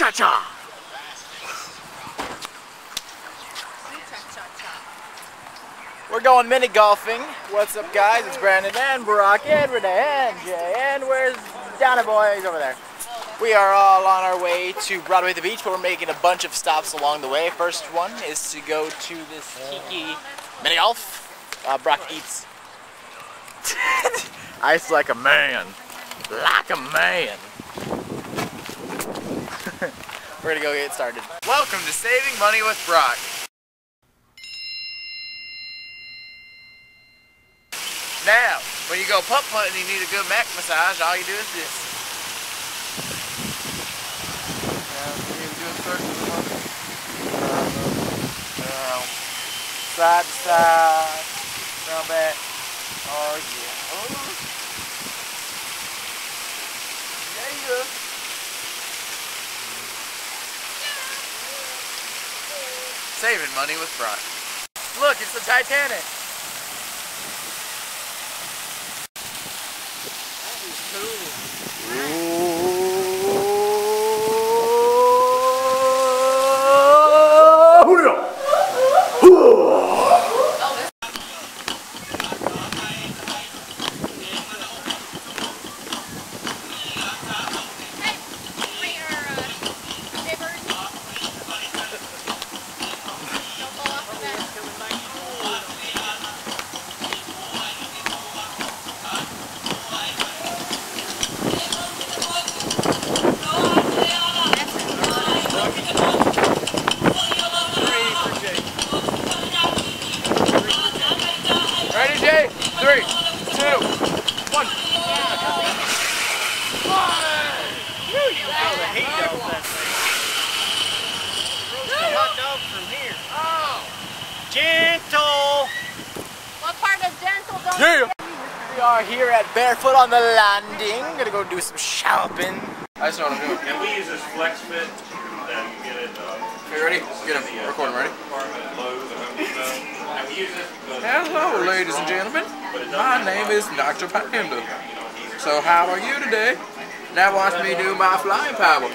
cha-cha. We're going mini golfing. What's up, guys? It's Brandon and Brock and Renee and Jay. And where's Donna Boy? He's over there. We are all on our way to Broadway the beach, but we're making a bunch of stops along the way. First one is to go to this Kiki mini golf. Uh, Brock eats ice like a man. Like a man. We're gonna go get started. Welcome to Saving Money with Brock. Now, when you go putt putt and you need a good neck massage, all you do is this. Uh, uh, side to side, down back. Oh yeah. Oh. There you go. Saving money with Brock. Look, it's the Titanic. Ready, Jay? Three, two, one. Hot dog from here. Oh. Gentle. What part of dental don't Yeah. We are here at Barefoot on the Landing. I'm Gonna go do some shopping. I just know what I'm doing. And we use this flex fit that you get it. Uh, Are ready? Get him. Record him. Ready? Department, Lowe's, and Home Depot. And we use this because Hello, ladies and gentlemen. My name is Dr. Panda. So how are you today? Now watch me do my flying power.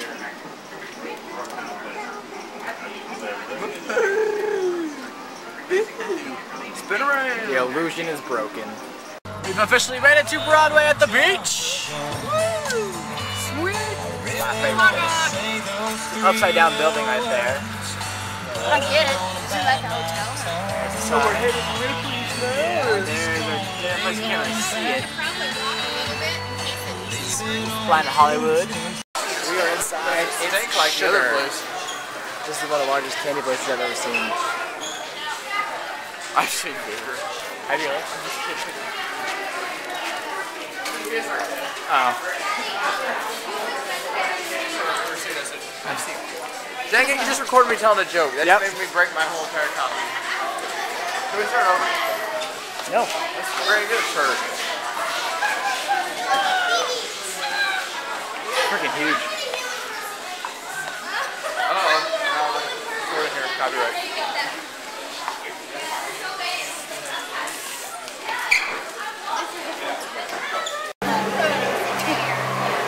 Spin around. The illusion is broken. We've officially made it to Broadway at the beach. Woo! Sweet. My favorite oh place. Upside down building right there. I get it. Is it like a hotel? So oh, we're headed to Ripley's now. There's a yeah, place you can't really see it. Planet Hollywood. We are inside. It ain't like the other place. This is one of the largest candy places I've ever seen. I've seen bigger. Have you? Oh. I've seen. Dang it, you just recorded me telling a joke. That Yep. made me break my whole entire copy. Can we start over? No. That's very good, sir. Freaking huge. Uh-oh. Uh, recording here, copyright.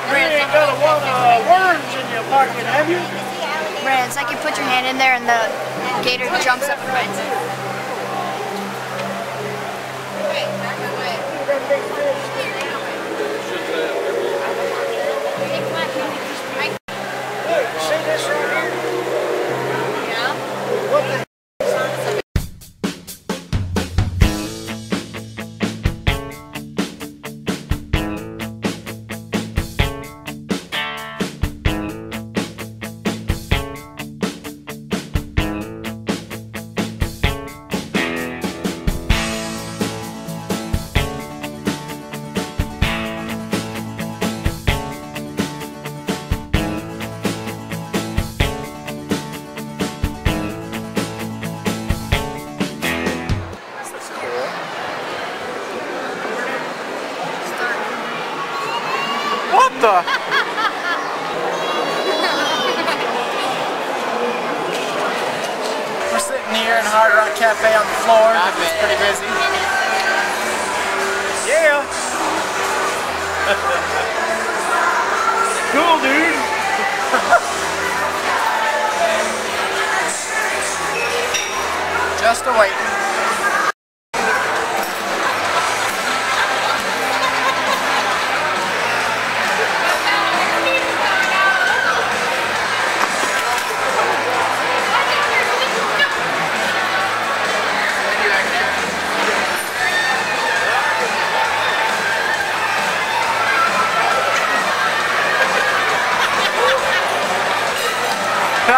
You ain't got a lot of worms in your pocket, have you? Brand, it's like you put your hand in there and the gator jumps up and bites it. We're sitting here in Hard Rock Cafe on the floor. It's pretty busy. Yeah. cool, dude. Just a wait.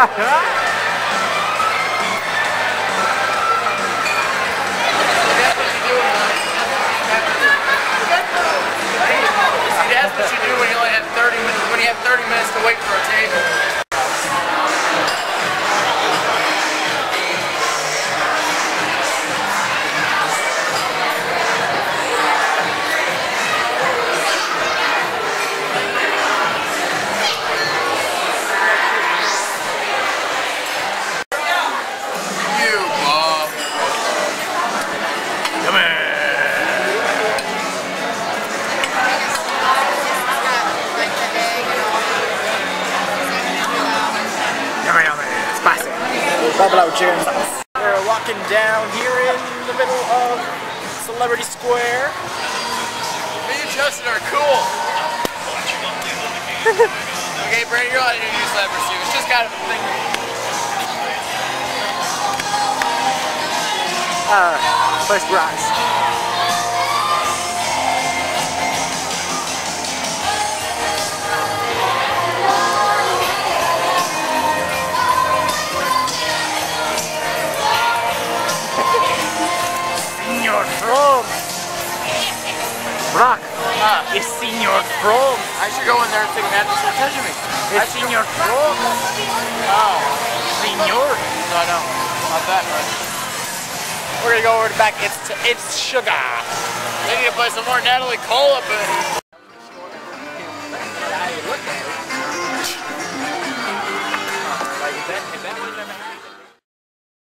Yeah. Buffalo. We're walking down here in the middle of Celebrity Square. Me and Justin are cool. okay, Brandon, you're allowed to do celebrity too. It's just kind of a thing. Uh, place rocks. It's Senor Frog. I should go in there and take a nap and touching me. It's Senor Frog. Oh. Senor. No, no. Not that much. We're gonna go over to back. It's it's sugar. They need to play some more Natalie Cole up in.